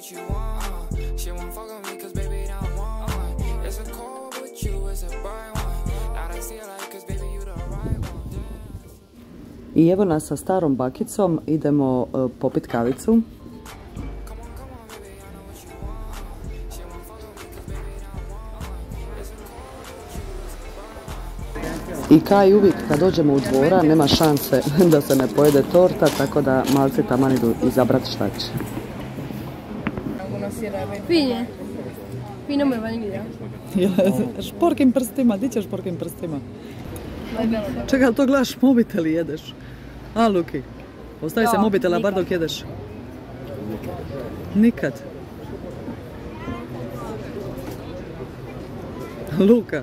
what you want. She won't fuck with me cause baby don't want one. It's a cold with you, it's a bright one. Now I see it like cause baby you the right one. I evo nas sa starom bakicom, idemo e, popit kavicu. I kaj uvijek kad dođemo u dvora nema šanse da se ne pojede torta, tako da malci taman idu izabrat šta će. Fine. Fino me vanilja. šporkim prstima, di ćeš šporkim prstima? Čekaj, ali to gledaš mobitel i jedeš? A, Luki, ostavi se mobitela bar dok jedeš. Nikad. Luka.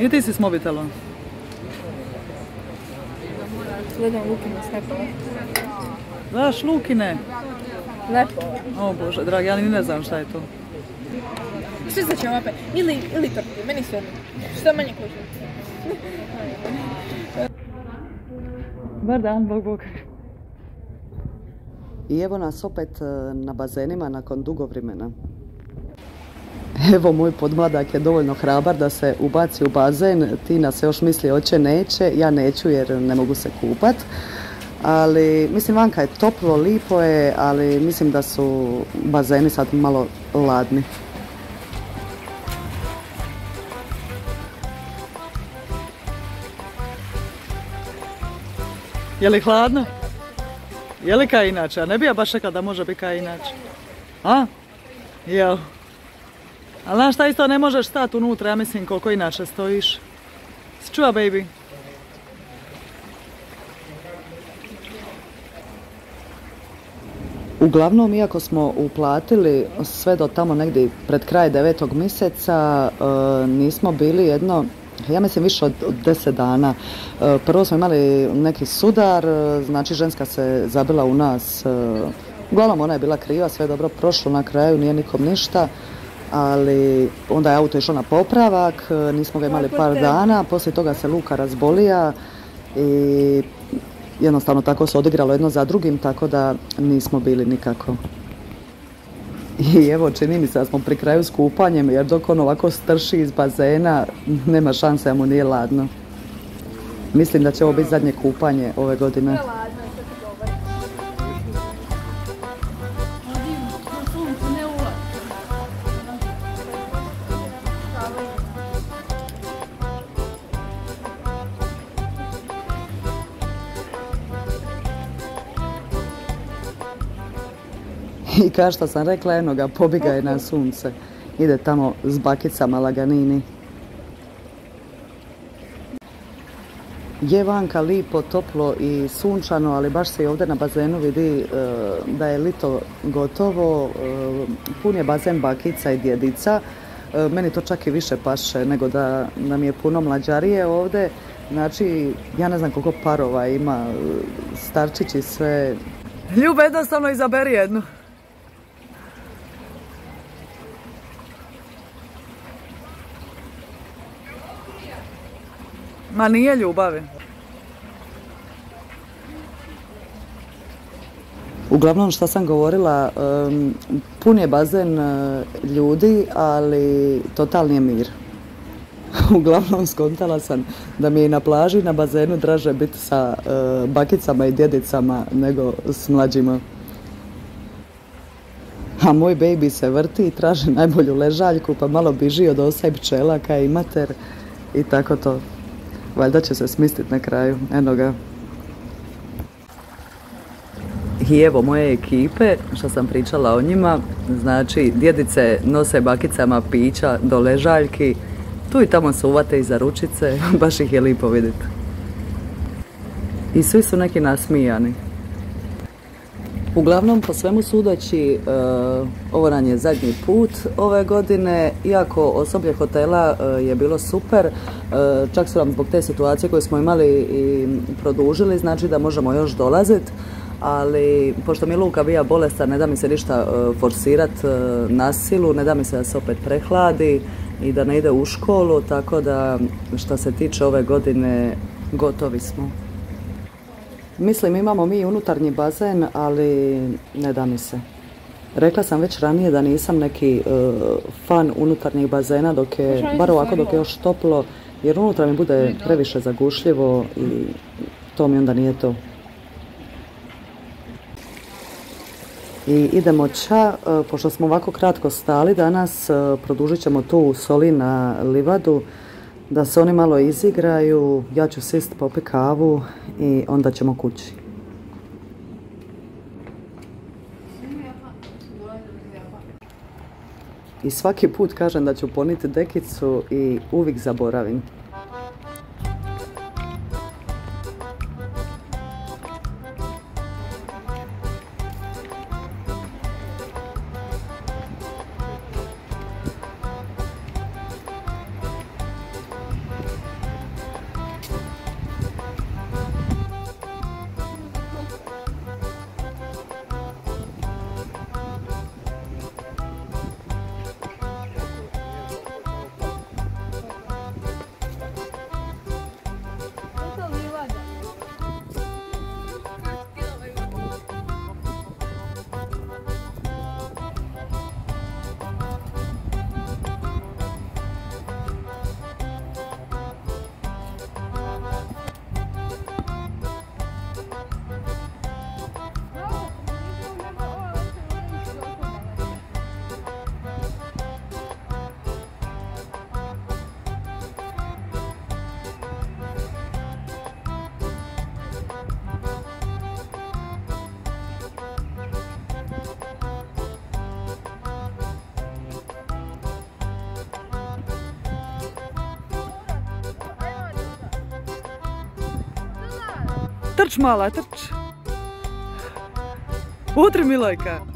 I ti si s mobitelom. Gledam snapove. Gledaš Lukine? Lepo. O Bože, dragi, ja ni ne znam šta je to. Sve za ćevape. Ili, ili torti. Meni sve. Što manje kuće. Dobar dan, bog bog. I evo nas opet e, na bazenima nakon dugo vremena. Evo moj podmladak je dovoljno hrabar da se ubaci u bazen. Tina se još misli hoće neće, ja neću jer ne mogu se kupat. Ali mislim vanka je toplo, lipo je, ali mislim da su bazeni sad malo ladni. Je li hladno? Je li kaj inače? A ne bi ja baš rekla da može biti kaj inače. A? Jel? Ali znaš šta isto ne možeš stati unutra, ja mislim koliko inače stojiš. Čuva, baby? Uglavnom, iako smo uplatili sve do tamo negdje pred kraj devetog mjeseca, e, nismo bili jedno, ja mislim više od deset dana. E, Prvo smo imali neki sudar, e, znači ženska se zabila u nas. Uglavnom ona je bila kriva, sve je dobro prošlo na kraju, nije nikom ništa. Ali onda je auto išlo na popravak, nismo ga imali par dana, poslije toga se Luka razbolija i jednostavno tako se odigralo jedno za drugim, tako da nismo bili nikako. I evo, čini mi se da smo pri kraju s kupanjem, jer dok on ovako strši iz bazena, nema šanse da mu nije ladno. Mislim da će ovo biti zadnje kupanje ove godine. I kao što sam rekla, eno ga, pobiga je na sunce. Ide tamo s bakicama laganini. Je vanka lipo, toplo i sunčano, ali baš se i ovdje na bazenu vidi e, da je lito gotovo. e, pun je bazen bakica i djedica. E, meni to čak i više paše nego da nam je puno mlađarije ovdje. Znači, ja ne znam koliko parova ima, starčići sve. Ljube, jednostavno izaberi jednu. Ma nije ljubavi. Uglavnom što sam govorila, pun je bazen e, ljudi, ali totalni je mir. Uglavnom skontala sam da mi je na plaži i na bazenu draže biti sa e, bakicama i djedicama nego s mlađima. A moj baby se vrti i traži najbolju ležaljku, pa malo biži od osa i pčela kaj i mater i tako to. Valjda će se smistit na kraju. Eno ga. I evo moje ekipe, što sam pričala o njima, znači djedice nose bakicama pića do ležaljki, tu i tamo se uvate iza ručice, baš ih je lipo vidjeti. I svi su neki nasmijani. Uglavnom, po svemu sudeći, e, ovo nam je zadnji put ove godine, iako osoblje hotela e, je bilo super, e, čak su nam zbog te situacije koje smo imali i produžili, znači da možemo još dolaziti, ali pošto mi je Luka bija bolestan, ne da mi se ništa forsirat na silu, ne da mi se da se opet prehladi i da ne ide u školu, tako da što se tiče ove godine, gotovi smo. Mislim, imamo mi unutarnji bazen, ali ne da mi se. Rekla sam već ranije da nisam neki e, fan unutarnjih bazena dok je, bar ovako dok je još toplo, jer unutra mi bude previše zagušljivo i to mi onda nije to. I idemo ča, e, pošto smo ovako kratko stali danas, e, produžit ćemo tu soli na livadu, da se oni malo izigraju, ja ću sist popiti kavu i onda ćemo kući. I svaki put kažem da ću poniti dekicu i uvijek zaboravim. Trč mala, trč. Utri Milojka.